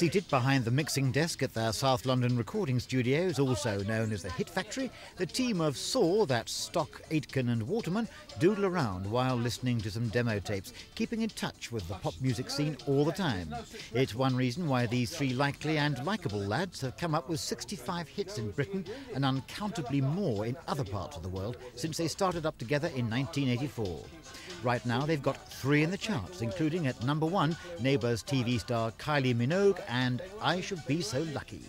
Seated behind the mixing desk at their South London recording studios, also known as the Hit Factory, the team of Saw, that's Stock, Aitken and Waterman, doodle around while listening to some demo tapes, keeping in touch with the pop music scene all the time. It's one reason why these three likely and likeable lads have come up with 65 hits in Britain and uncountably more in other parts of the world since they started up together in 1984. Right now, they've got three in the charts, including at number one, Neighbours TV star Kylie Minogue and I Should Be So Lucky.